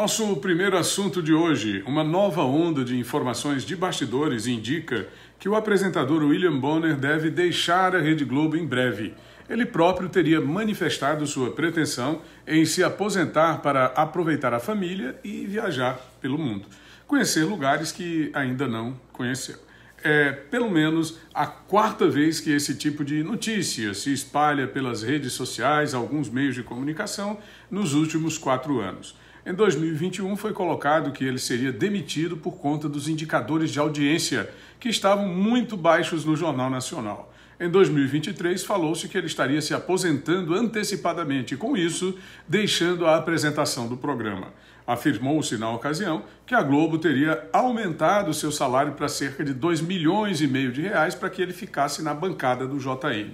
Nosso primeiro assunto de hoje, uma nova onda de informações de bastidores indica que o apresentador William Bonner deve deixar a Rede Globo em breve. Ele próprio teria manifestado sua pretensão em se aposentar para aproveitar a família e viajar pelo mundo, conhecer lugares que ainda não conheceu. É pelo menos a quarta vez que esse tipo de notícia se espalha pelas redes sociais, alguns meios de comunicação, nos últimos quatro anos. Em 2021 foi colocado que ele seria demitido por conta dos indicadores de audiência, que estavam muito baixos no Jornal Nacional. Em 2023, falou-se que ele estaria se aposentando antecipadamente com isso, deixando a apresentação do programa. Afirmou-se na ocasião que a Globo teria aumentado seu salário para cerca de 2 milhões e meio de reais para que ele ficasse na bancada do JN.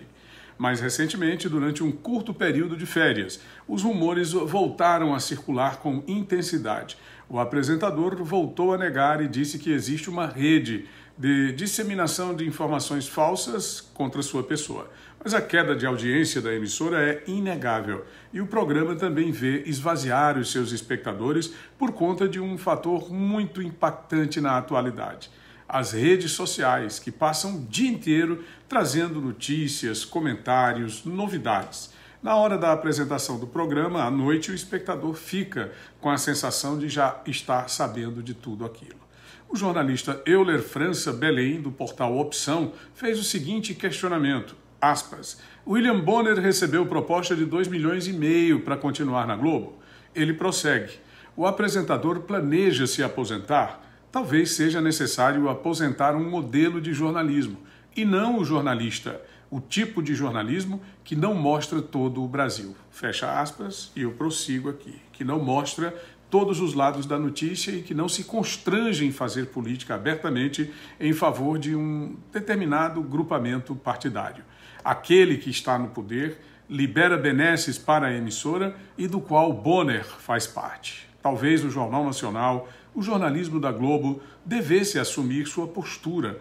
Mais recentemente, durante um curto período de férias, os rumores voltaram a circular com intensidade. O apresentador voltou a negar e disse que existe uma rede de disseminação de informações falsas contra sua pessoa. Mas a queda de audiência da emissora é inegável e o programa também vê esvaziar os seus espectadores por conta de um fator muito impactante na atualidade as redes sociais, que passam o dia inteiro trazendo notícias, comentários, novidades. Na hora da apresentação do programa, à noite, o espectador fica com a sensação de já estar sabendo de tudo aquilo. O jornalista Euler França Belém, do portal Opção, fez o seguinte questionamento, aspas, William Bonner recebeu proposta de 2 milhões e meio para continuar na Globo. Ele prossegue, o apresentador planeja se aposentar? Talvez seja necessário aposentar um modelo de jornalismo e não o jornalista, o tipo de jornalismo que não mostra todo o Brasil. Fecha aspas e eu prossigo aqui, que não mostra todos os lados da notícia e que não se constrange em fazer política abertamente em favor de um determinado grupamento partidário. Aquele que está no poder libera benesses para a emissora e do qual Bonner faz parte. Talvez o Jornal Nacional o jornalismo da Globo devesse assumir sua postura.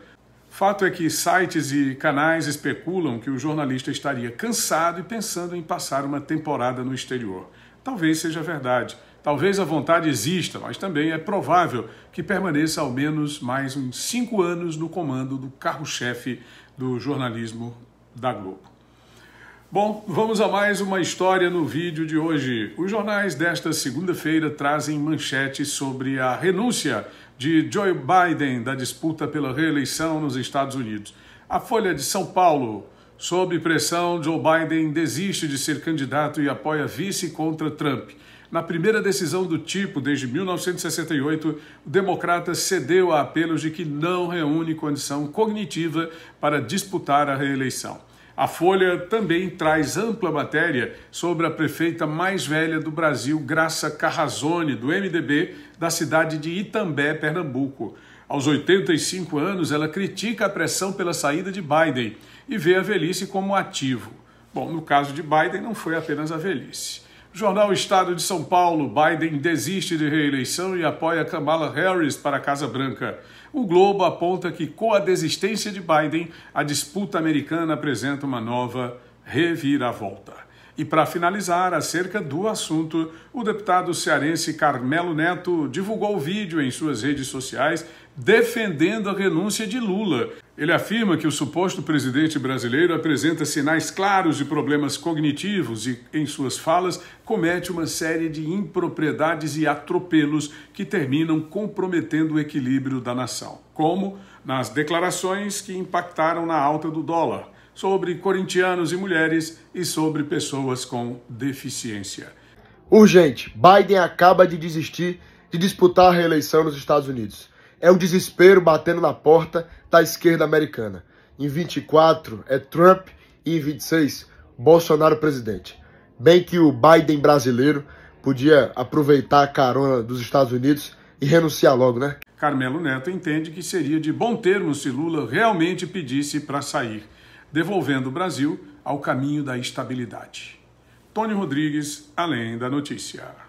Fato é que sites e canais especulam que o jornalista estaria cansado e pensando em passar uma temporada no exterior. Talvez seja verdade. Talvez a vontade exista, mas também é provável que permaneça ao menos mais uns cinco anos no comando do carro-chefe do jornalismo da Globo. Bom, vamos a mais uma história no vídeo de hoje. Os jornais desta segunda-feira trazem manchetes sobre a renúncia de Joe Biden da disputa pela reeleição nos Estados Unidos. A Folha de São Paulo, sob pressão, Joe Biden desiste de ser candidato e apoia vice contra Trump. Na primeira decisão do tipo desde 1968, o democrata cedeu a apelos de que não reúne condição cognitiva para disputar a reeleição. A Folha também traz ampla matéria sobre a prefeita mais velha do Brasil, Graça Carrazone, do MDB, da cidade de Itambé, Pernambuco. Aos 85 anos, ela critica a pressão pela saída de Biden e vê a velhice como ativo. Bom, no caso de Biden, não foi apenas a velhice. Jornal Estado de São Paulo, Biden desiste de reeleição e apoia Kamala Harris para a Casa Branca o Globo aponta que, com a desistência de Biden, a disputa americana apresenta uma nova reviravolta. E para finalizar, acerca do assunto, o deputado cearense Carmelo Neto divulgou o vídeo em suas redes sociais defendendo a renúncia de Lula. Ele afirma que o suposto presidente brasileiro apresenta sinais claros de problemas cognitivos e, em suas falas, comete uma série de impropriedades e atropelos que terminam comprometendo o equilíbrio da nação, como nas declarações que impactaram na alta do dólar, sobre corintianos e mulheres e sobre pessoas com deficiência. Urgente: Biden acaba de desistir de disputar a reeleição nos Estados Unidos é o desespero batendo na porta da esquerda americana. Em 24 é Trump e em 26 Bolsonaro presidente. Bem que o Biden brasileiro podia aproveitar a carona dos Estados Unidos e renunciar logo, né? Carmelo Neto entende que seria de bom termo se Lula realmente pedisse para sair, devolvendo o Brasil ao caminho da estabilidade. Tony Rodrigues, além da notícia.